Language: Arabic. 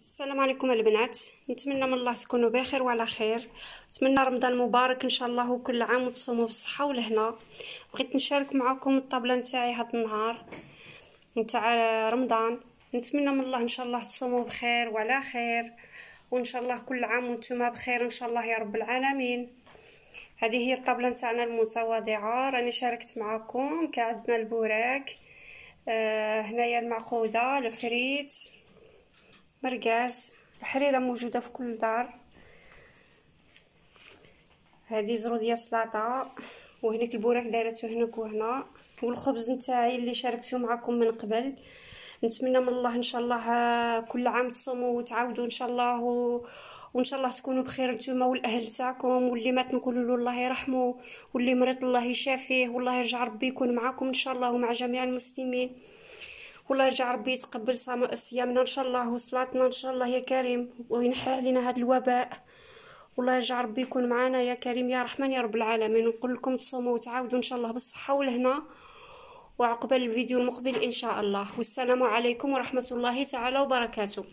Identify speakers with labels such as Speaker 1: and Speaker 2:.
Speaker 1: السلام عليكم البنات. نتمنى من الله تكونوا بخير وعلى خير. نتمنى رمضان مبارك إن شاء الله وكل عام وتصوموا بالصحة والهنا بغيت نشارك معكم الطابلة نتاعي هذا النهار نتاع رمضان. نتمنى من الله إن شاء الله تصوموا بخير وعلى خير. وإن شاء الله كل عام وأنتم بخير إن شاء الله يا رب العالمين. هذه هي الطابلة نتاعنا المتواضعة. راني شاركت معكم كعندنا البوراك. آه هنايا المعقودة الفريت. مرقاس الحريرة موجودة في كل دار. هذه زرو ديال السلاطة وهناك البوراك دايرته هناك وهنا. والخبز نتاعي اللي شاركته معكم من قبل. نتمنى من الله إن شاء الله كل عام تصوموا وتعاودوا إن شاء الله و... وإن شاء الله تكونوا بخير نتوما والأهل تاعكم. واللي مات نقولوا له الله يرحمه واللي مريض الله يشافيه والله يرجع ربي يكون معكم إن شاء الله ومع جميع المسلمين. والله يرجع ربي يتقبل صيامنا. إن شاء الله وصلاتنا. إن شاء الله يا كريم. وينحي علينا هذا الوباء. والله يرجع ربي يكون معنا يا كريم. يا رحمن يا رب العالمين. ونقول لكم تصوموا وتعاودوا إن شاء الله بالصحة والهنا وعقبال الفيديو المقبل إن شاء الله. والسلام عليكم ورحمة الله تعالى وبركاته.